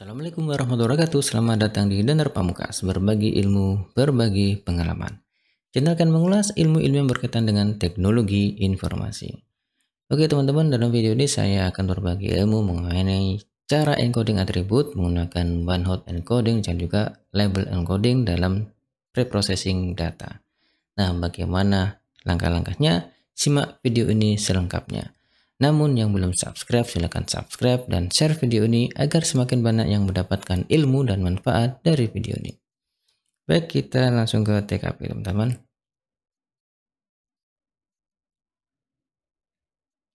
Assalamualaikum warahmatullahi wabarakatuh. Selamat datang di Danar Pamukas, berbagi ilmu, berbagi pengalaman. Channel akan mengulas ilmu-ilmu yang berkaitan dengan teknologi informasi. Oke teman-teman, dalam video ini saya akan berbagi ilmu mengenai cara encoding atribut menggunakan one hot encoding dan juga label encoding dalam preprocessing data. Nah, bagaimana langkah-langkahnya? Simak video ini selengkapnya. Namun yang belum subscribe silahkan subscribe dan share video ini agar semakin banyak yang mendapatkan ilmu dan manfaat dari video ini. Baik kita langsung ke TKP teman-teman.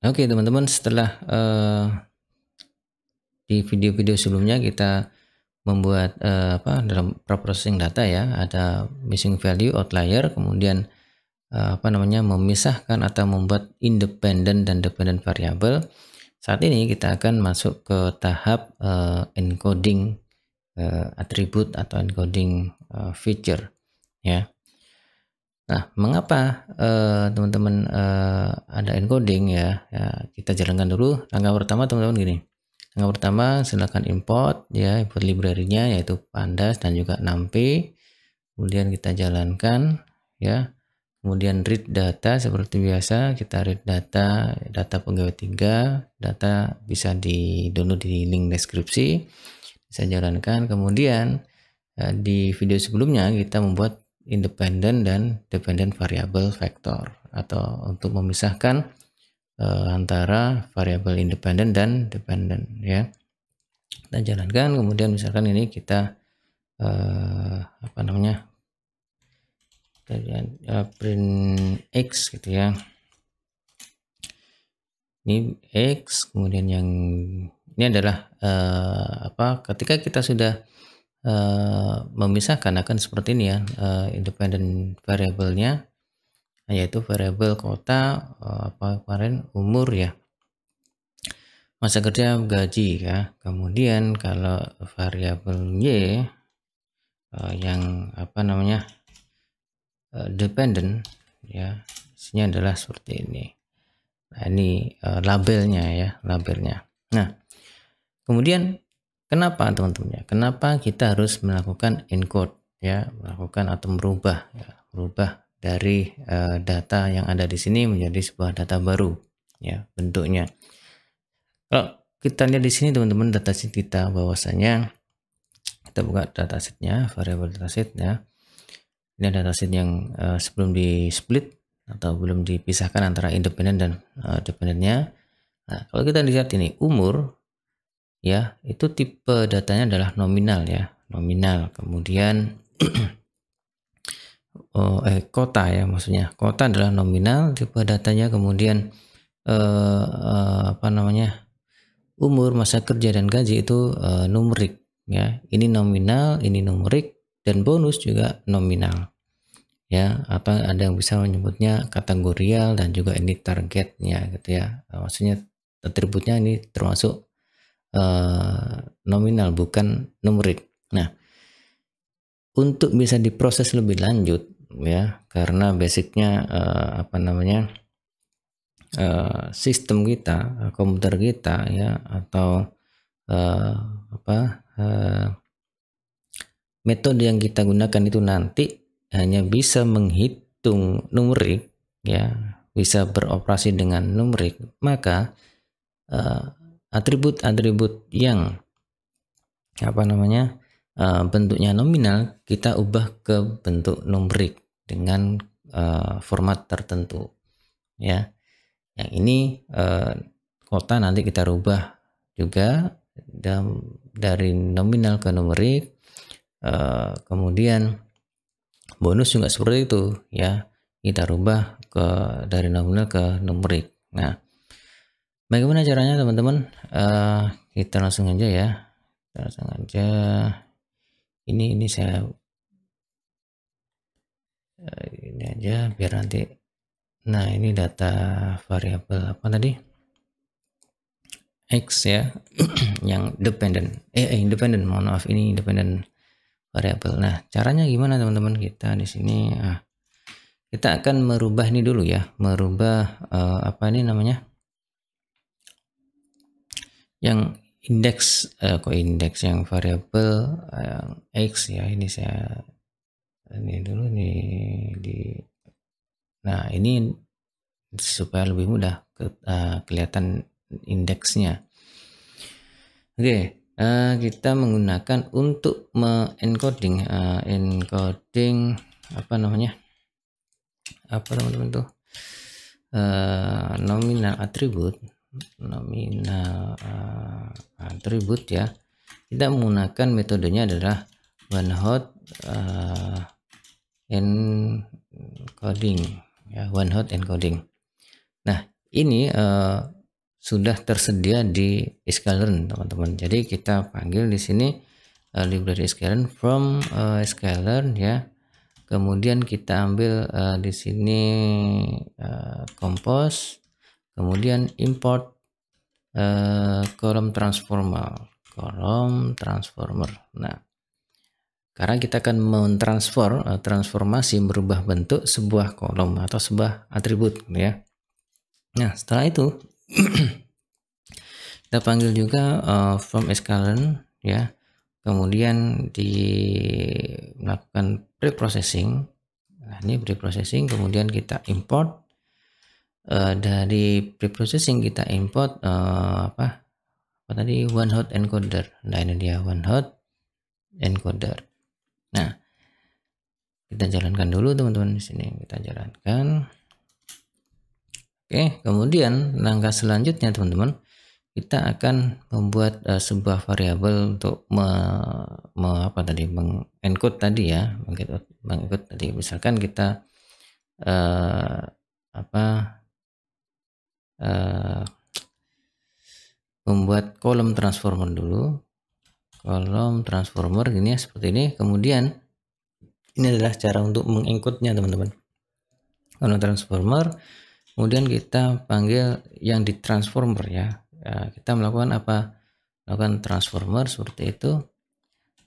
Oke teman-teman setelah uh, di video-video sebelumnya kita membuat uh, apa dalam processing data ya ada missing value outlier kemudian apa namanya memisahkan atau membuat independen dan dependent variabel. Saat ini kita akan masuk ke tahap uh, encoding uh, atribut atau encoding uh, feature ya. Nah, mengapa teman-teman uh, uh, ada encoding ya? ya? Kita jalankan dulu. Langkah pertama teman-teman gini. Langkah pertama silakan import ya, import library-nya yaitu pandas dan juga NumPy. Kemudian kita jalankan ya kemudian read data seperti biasa kita read data data pegawai 3 data bisa di download di link deskripsi bisa jalankan kemudian eh, di video sebelumnya kita membuat independent dan dependent variable vector atau untuk memisahkan uh, antara variabel independent dan dependent ya. Kita jalankan kemudian misalkan ini kita uh, apa namanya uh, print x gitu ya. Ini x kemudian yang ini adalah uh, apa ketika kita sudah uh, memisahkan akan seperti ini ya uh, independent variabelnya yaitu variabel kota uh, apa kemarin umur ya. Masa kerja gaji ya. Kemudian kalau variabel y uh, yang apa namanya uh, dependent ya. Isinya adalah seperti ini. Nah ini uh, labelnya ya labelnya. Nah kemudian kenapa teman-teman ya kenapa kita harus melakukan encode ya? Melakukan atau merubah ya, merubah dari uh, data yang ada di sini menjadi sebuah data baru ya bentuknya. Kalau kita lihat di sini teman-teman dataset kita bahwasanya kita buka datasetnya variable dataset ya ini ada dataset yang uh, sebelum di split atau belum dipisahkan antara independen dan uh, dependennya. Nah, kalau kita lihat ini umur ya itu tipe datanya adalah nominal ya. Nominal kemudian oh, eh kota ya maksudnya. Kota adalah nominal tipe datanya kemudian eh, eh, apa namanya umur masa kerja dan gaji itu eh, numerik ya. Ini nominal ini numerik dan bonus juga nominal. Ya apa ada yang bisa menyebutnya kategorial dan juga ini targetnya gitu ya. Nah, maksudnya atributnya ini termasuk uh, nominal bukan numerik. Nah untuk bisa diproses lebih lanjut ya karena basicnya uh, apa namanya uh, sistem kita komputer kita ya atau uh, apa uh, metode yang kita gunakan itu nanti hanya bisa menghitung numerik ya bisa beroperasi dengan numerik maka uh, atribut-atribut yang apa namanya uh, bentuknya nominal kita ubah ke bentuk numerik dengan uh, format tertentu ya. Yang ini uh, kota nanti kita rubah juga dari nominal ke numerik uh, kemudian bonus juga seperti itu ya. Kita rubah ke dari nominal ke numerik. Nah bagaimana caranya teman-teman? Uh, kita langsung aja ya. Kita langsung aja. Ini ini saya uh, ini aja biar nanti nah ini data variabel apa tadi? X ya yang dependent. Eh, eh independent mohon maaf. Ini independent variabel. Nah, caranya gimana teman-teman? Kita di sini ah, kita akan merubah ini dulu ya, merubah uh, apa ini namanya? Yang indeks uh, kok indeks yang variabel yang x ya ini saya ini dulu nih di nah ini supaya lebih mudah ke, uh, kelihatan indeksnya oke okay, uh, kita menggunakan untuk me-encoding uh, encoding apa namanya? Apa teman-teman tuh uh, nominal atribut nominal uh, atribut ya. Kita menggunakan metodenya adalah one hot uh, encoding ya one hot encoding. Nah ini uh, sudah tersedia di sklearn teman-teman. Jadi kita panggil di sini uh, library sklearn from uh, sklearn ya. Kemudian kita ambil uh, di sini uh, compose kemudian import uh, kolom transformer. Kolom transformer. Nah karena kita akan mentransfer uh, transformasi merubah bentuk sebuah kolom atau sebuah atribut ya. Nah setelah itu kita panggil juga uh, from sklearn ya. Kemudian di melakukan preprocessing. Nah ini preprocessing kemudian kita import. Uh, dari preprocessing kita import uh, apa? Apa tadi? One hot encoder. Nah ini dia one hot encoder. Nah kita jalankan dulu teman-teman di sini. Kita jalankan oke kemudian langkah selanjutnya teman-teman kita akan membuat uh, sebuah variabel untuk me, me, apa tadi mengencode tadi ya mengencode, mengencode tadi. Misalkan kita uh, apa uh, membuat kolom transformer dulu. Kolom transformer ini ya seperti ini. Kemudian ini adalah cara untuk mengencode-nya teman-teman. Kolom transformer kemudian kita panggil yang di transformer ya. Ya, kita melakukan apa? Melakukan transformer seperti itu.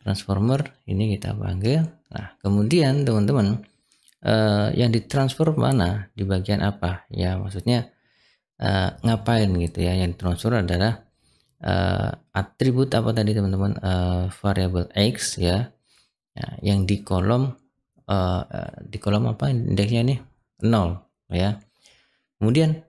Transformer ini kita panggil. Nah kemudian teman-teman eh, yang ditransfer mana? Di bagian apa? Ya maksudnya eh, ngapain gitu ya? Yang ditransfer adalah eh, atribut apa tadi teman-teman? Eh, variable x ya, ya yang di kolom eh, di kolom apa indeksnya ini? 0 ya kemudian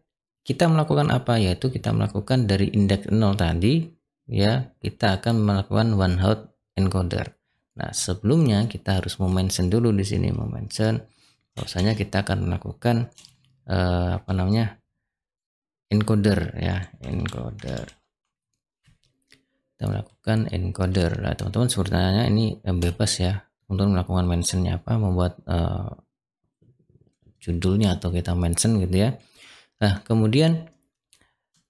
kita melakukan apa? Yaitu kita melakukan dari indeks 0 tadi ya kita akan melakukan one hot encoder. Nah sebelumnya kita harus mention dulu di sini mention bahwasanya kita akan melakukan uh, apa namanya? Encoder ya encoder. Kita melakukan encoder. Nah teman-teman sebenarnya ini bebas ya untuk melakukan mentionnya apa membuat uh, judulnya atau kita mention gitu ya Nah, kemudian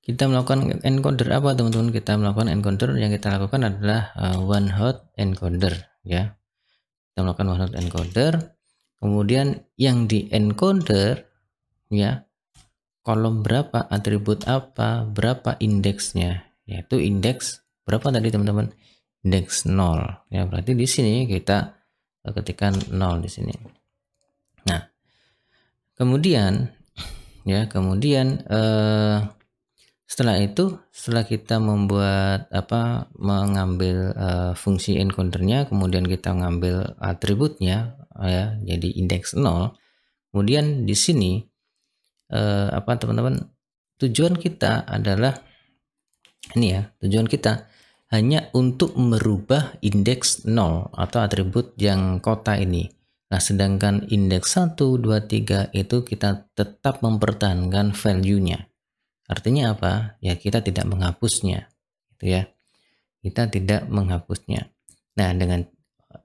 kita melakukan encoder apa teman-teman? Kita melakukan encoder yang kita lakukan adalah uh, one hot encoder ya. Kita melakukan one hot encoder. Kemudian yang di encoder ya kolom berapa, atribut apa, berapa indeksnya, yaitu indeks berapa tadi teman-teman? Indeks 0. Ya, berarti di sini kita ketikkan 0 di sini. Nah, kemudian ya kemudian eh, setelah itu setelah kita membuat apa mengambil uh, fungsi encodernya kemudian kita mengambil atributnya ya jadi indeks 0 kemudian di sini uh, apa teman-teman tujuan kita adalah ini ya tujuan kita hanya untuk merubah indeks 0 atau atribut yang kota ini Nah, sedangkan indeks 1, 2, 3 itu kita tetap mempertahankan value-nya. Artinya apa? Ya kita tidak menghapusnya. Gitu ya. Kita tidak menghapusnya. Nah, dengan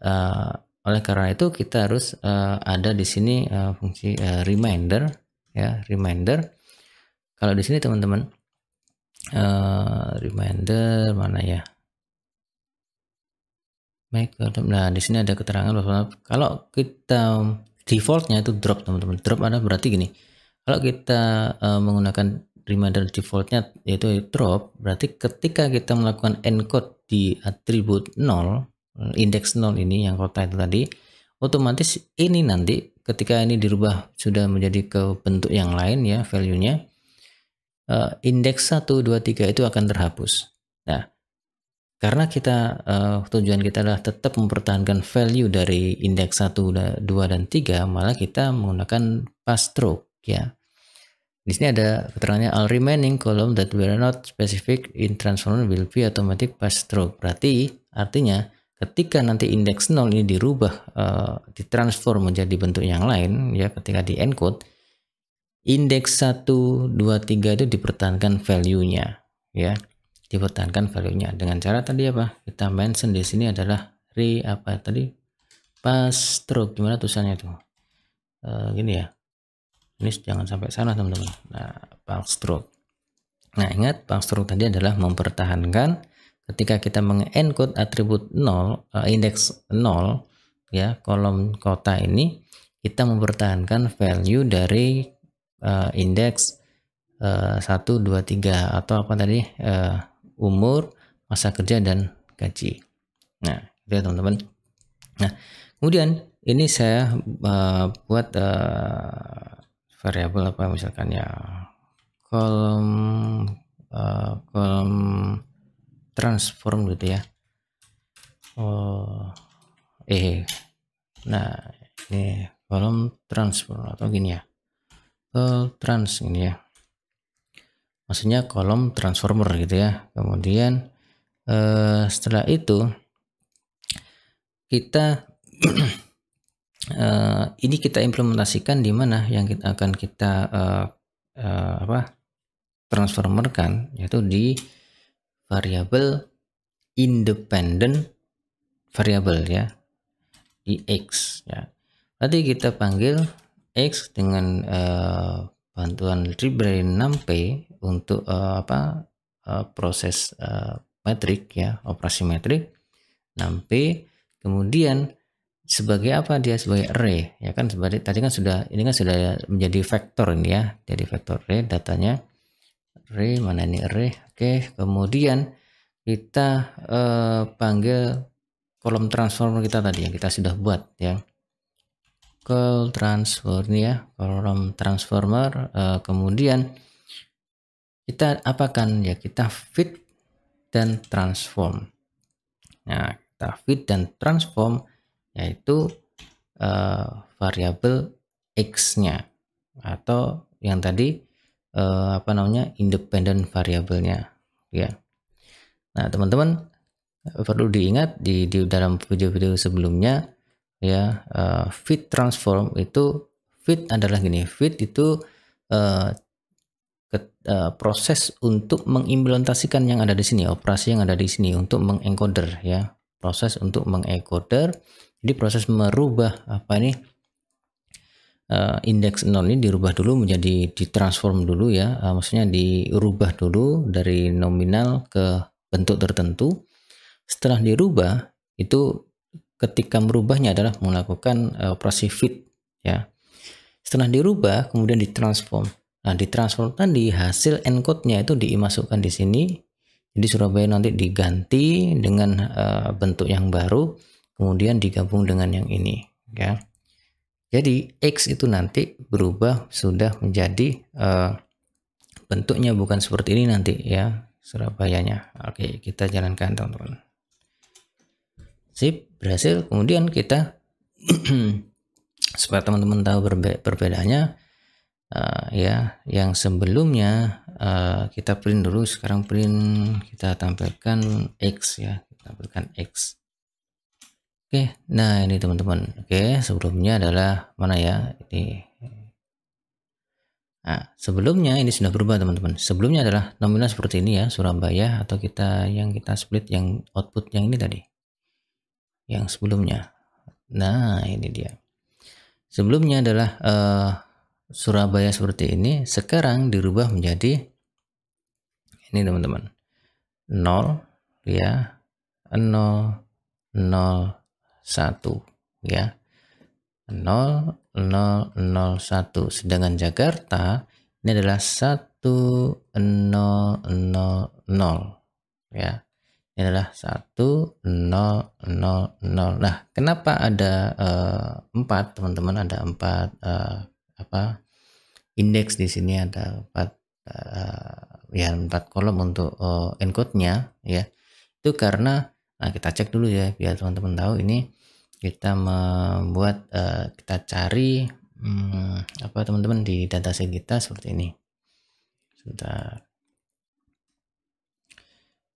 uh, oleh karena itu kita harus uh, ada di sini uh, fungsi uh, reminder ya, reminder. Kalau di sini teman-teman uh, reminder mana ya? Baik, nah di sini ada keterangan bahwa kalau kita defaultnya itu drop teman-teman. Drop ada berarti gini. Kalau kita uh, menggunakan reminder defaultnya yaitu drop, berarti ketika kita melakukan encode di atribut 0, indeks 0 ini yang kota itu tadi, otomatis ini nanti ketika ini dirubah sudah menjadi ke bentuk yang lain ya value-nya, uh, indeks 1, 2, 3 itu akan terhapus. Nah, karena kita uh, tujuan kita adalah tetap mempertahankan value dari indeks 1, 2 dan 3 malah kita menggunakan pass stroke ya. Di sini ada keterangannya all remaining column that were not specific in transformer will be automatic pass stroke. Berarti artinya ketika nanti indeks 0 ini dirubah uh, ditransform menjadi bentuk yang lain ya ketika di encode indeks 1 2 3 itu dipertahankan value-nya ya dipertahankan value-nya. Dengan cara tadi apa? Kita mention di sini adalah re apa tadi? Pas stroke. Gimana tulisannya tuh e, gini ya. Ini jangan sampai sana teman-teman. Nah pas stroke. Nah ingat pas stroke tadi adalah mempertahankan ketika kita mengencode atribut 0 uh, indeks 0 ya kolom kota ini kita mempertahankan value dari uh, indeks uh, 1 2 3 atau apa tadi? Uh, umur, masa kerja dan gaji. Nah, itu ya teman-teman. Nah, kemudian ini saya uh, buat uh, variabel apa misalkan ya kolom uh, kolom transform gitu ya. Oh, eh, nah ini kolom transform atau gini ya. Kolom trans ini ya maksudnya kolom transformer gitu ya. Kemudian eh, setelah itu kita eh, ini kita implementasikan di mana yang kita akan kita eh, eh, apa transformerkan yaitu di variabel independent variable ya di x ya. Nanti kita panggil x dengan uh, bantuan library numpy untuk uh, apa uh, proses uh, metrik ya operasi metrik numpy kemudian sebagai apa? Dia sebagai array ya kan? Sebagai tadi kan sudah ini kan sudah menjadi vektor ini ya jadi vektor array datanya array mana ini array? Oke kemudian kita uh, panggil kolom transformer kita tadi yang kita sudah buat ya. Call transfer ya kolom transformer uh, kemudian kita apakan ya kita fit dan transform. Nah kita fit dan transform yaitu uh, variabel x nya atau yang tadi uh, apa namanya independent variabelnya ya. Nah teman-teman perlu diingat di, di dalam video-video sebelumnya ya uh, fit transform itu fit adalah gini fit itu uh, proses untuk mengimplementasikan yang ada di sini operasi yang ada di sini untuk mengencoder ya proses untuk mengencoder jadi proses merubah apa ini uh, indeks 0 ini dirubah dulu menjadi ditransform dulu ya uh, maksudnya dirubah dulu dari nominal ke bentuk tertentu setelah dirubah itu ketika merubahnya adalah melakukan uh, operasi fit ya. Setelah dirubah kemudian ditransform. Nah, ditransform tadi hasil encode-nya itu dimasukkan di sini. Jadi Surabaya nanti diganti dengan uh, bentuk yang baru kemudian digabung dengan yang ini ya. Jadi X itu nanti berubah sudah menjadi uh, bentuknya bukan seperti ini nanti ya Surabayanya. Oke, kita jalankan teman-teman. Sip, berhasil. Kemudian kita supaya teman-teman tahu berbe perbedaannya uh, ya, yang sebelumnya uh, kita print dulu, sekarang print kita tampilkan X ya, kita tampilkan X. Oke, nah ini teman-teman. Oke, sebelumnya adalah mana ya? Ini Nah, sebelumnya ini sudah berubah teman-teman. Sebelumnya adalah nominal seperti ini ya, Surabaya atau kita yang kita split yang output yang ini tadi yang sebelumnya. Nah, ini dia. Sebelumnya adalah uh, Surabaya seperti ini, sekarang dirubah menjadi ini teman-teman. 0 ya. 0 0 1 ya. 0 0 0 1 sedangkan Jakarta ini adalah 1 0 0 0 ya ini adalah 1 0 0 0 nah kenapa ada uh, eh, 4 teman-teman ada 4 uh, eh, apa indeks di sini ada 4 uh, ya 4 kolom untuk uh, encode-nya ya. Itu karena nah kita cek dulu ya biar teman-teman tahu ini kita membuat uh, kita cari hmm, apa teman-teman di dataset kita seperti ini. Sebentar.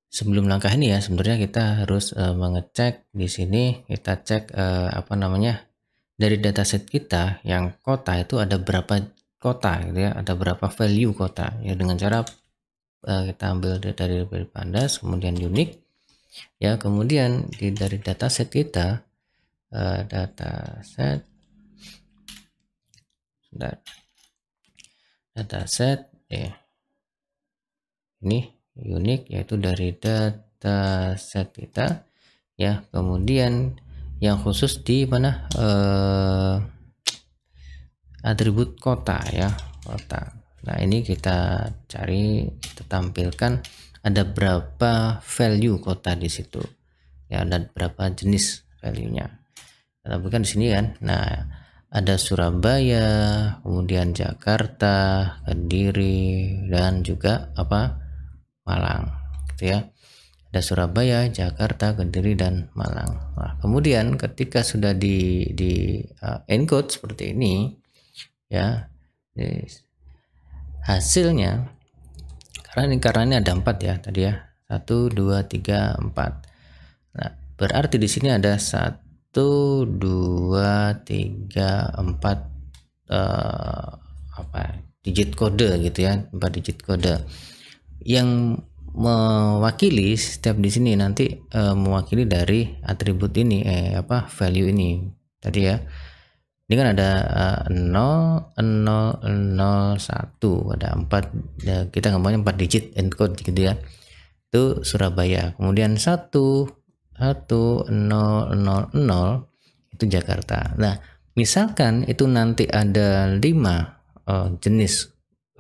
Sebelum langkah ini ya sebenarnya kita harus uh, mengecek di sini kita cek uh, apa namanya dari dataset kita yang kota itu ada berapa kota gitu ya ada berapa value kota. Ya dengan cara uh, kita ambil dari dari pandas kemudian unik ya kemudian di dari dataset kita uh, dataset dataset ya ini unik yaitu dari dataset kita ya kemudian yang khusus di mana uh, atribut kota ya kota. Nah ini kita cari kita tampilkan ada berapa value kota di situ. Ya ada berapa jenis value nya tampilkan di sini kan. Nah ada Surabaya kemudian Jakarta Kediri dan juga apa? Malang gitu ya. Ada Surabaya Jakarta Kediri dan Malang. Nah, kemudian ketika sudah di di uh, encode seperti ini ya hasilnya karena ini karena ini ada empat ya tadi ya. Satu dua tiga empat. Nah berarti di sini ada satu dua tiga empat uh, apa digit kode gitu ya empat digit kode. Yang mewakili setiap di sini nanti e, mewakili dari atribut ini eh apa value ini tadi ya ini kan ada uh, 0 0 0 1 ada 4 ya, kita ngomongnya 4 digit encode gitu ya. Itu Surabaya. Kemudian 1 1 0 0 0 itu Jakarta. Nah misalkan itu nanti ada 5 uh, jenis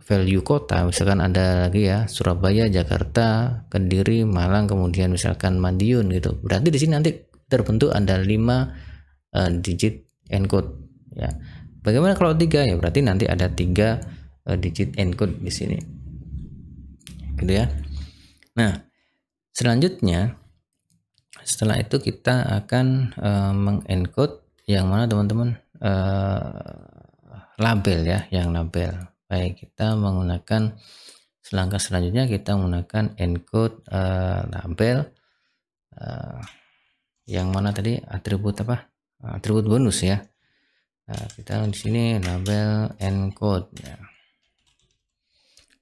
value kota. Misalkan ada lagi ya Surabaya Jakarta Kediri Malang kemudian misalkan Madiun gitu. Berarti di sini nanti terbentuk ada 5 uh, digit encode ya. Bagaimana kalau tiga? Ya berarti nanti ada tiga uh, digit encode di sini. Gitu ya. Nah selanjutnya setelah itu kita akan uh, mengencode yang mana teman-teman? Uh, label ya yang label. Baik kita menggunakan selangkah selanjutnya kita menggunakan encode uh, label uh, yang mana tadi? Atribut apa? Atribut bonus ya nah, kita di sini label encode ya.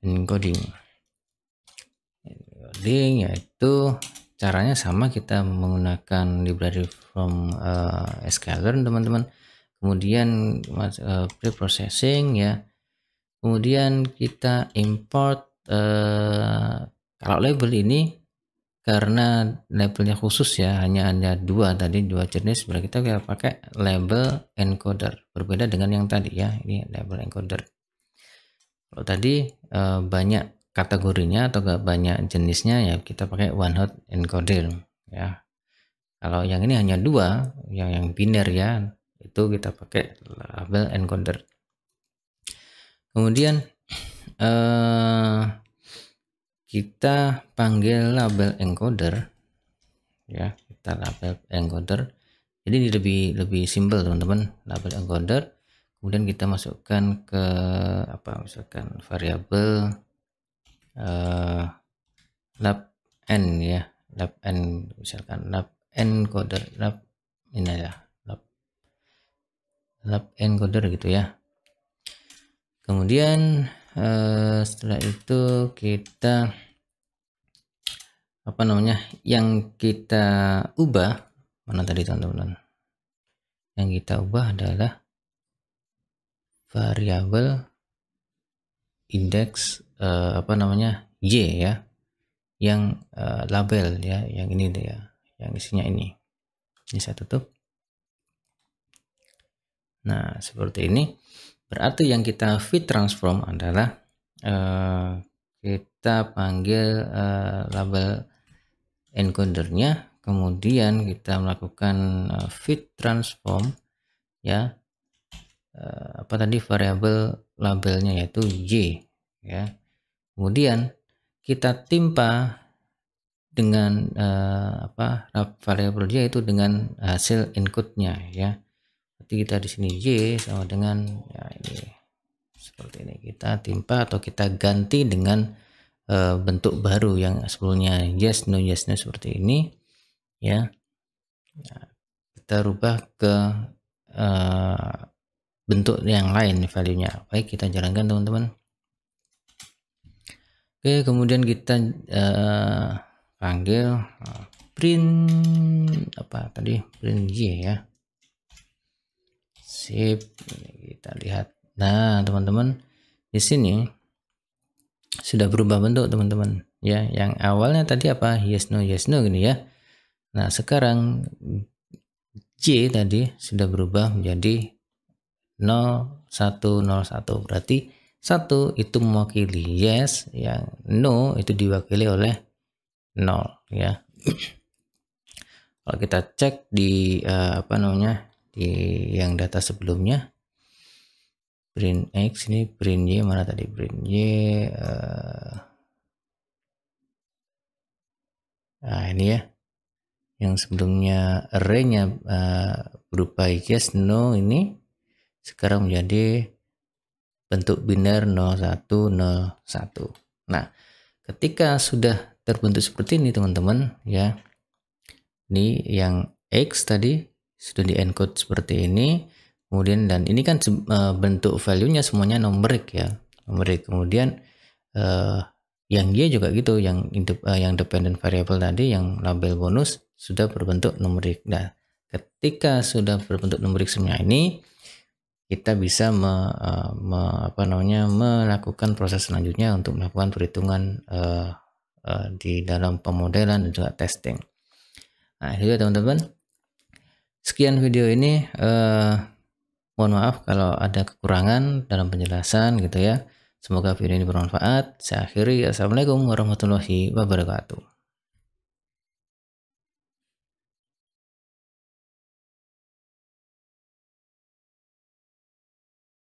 encoding. Encoding yaitu caranya sama kita menggunakan library from uh, sklearn teman-teman. Kemudian uh, preprocessing ya. Kemudian kita import eh, kalau label ini karena labelnya khusus ya hanya ada dua tadi dua jenis. Berarti kita, kita pakai label encoder. Berbeda dengan yang tadi ya ini label encoder. Kalau tadi eh, banyak kategorinya atau gak banyak jenisnya ya kita pakai one hot encoder ya. Kalau yang ini hanya dua yang yang biner ya itu kita pakai label encoder. Kemudian uh, kita panggil label encoder. Ya kita label encoder. Jadi ini lebih lebih simpel teman-teman. Label encoder. Kemudian kita masukkan ke apa misalkan variabel uh, lab n ya. Lab n misalkan lab encoder lab ini ya lab lab encoder gitu ya. Kemudian uh, setelah itu kita apa namanya? Yang kita ubah mana tadi teman-teman? Yang kita ubah adalah variabel indeks uh, apa namanya? Y ya. Yang uh, label ya. Yang ini ya yang isinya ini. Ini saya tutup. Nah seperti ini. Berarti yang kita fit transform adalah uh, kita panggil uh, label encodernya, kemudian kita melakukan uh, fit transform ya uh, apa tadi variabel labelnya yaitu y ya. Kemudian kita timpa dengan uh, apa variabel y itu dengan hasil inputnya ya. Berarti kita di sini y sama dengan ya ini seperti ini kita timpa atau kita ganti dengan uh, bentuk baru yang sebelumnya yes no yes no seperti ini ya. Nah, kita rubah ke uh, bentuk yang lain value-nya. Baik, kita jalankan teman-teman. Oke, kemudian kita uh, panggil print apa tadi? Print y ya. Sip, kita lihat. Nah, teman-teman, di sini sudah berubah bentuk, teman-teman. Ya, yang awalnya tadi apa? Yes no yes no gini ya. Nah, sekarang J tadi sudah berubah menjadi 0101 berarti satu itu mewakili yes yang no itu diwakili oleh 0 ya kalau kita cek di uh, apa namanya di yang data sebelumnya print x ini print y mana tadi print y uh, nah ini ya yang sebelumnya array-nya uh, berupa yes no ini sekarang menjadi bentuk biner 0101. Nah, ketika sudah terbentuk seperti ini teman-teman ya. Ini yang X tadi sudah di-encode seperti ini. Kemudian dan ini kan uh, bentuk value-nya semuanya numerik ya. Numerik. Kemudian uh, yang Y juga gitu, yang uh, yang dependent variable tadi yang label bonus sudah berbentuk numerik. Nah, ketika sudah berbentuk numerik semua ini kita bisa me, uh, me, apa namanya melakukan proses selanjutnya untuk melakukan perhitungan uh, uh, di dalam pemodelan dan juga testing. Nah, itu teman-teman. Sekian video ini. Uh, mohon maaf kalau ada kekurangan dalam penjelasan gitu ya. Semoga video ini bermanfaat. Saya akhiri. Assalamualaikum warahmatullahi wabarakatuh.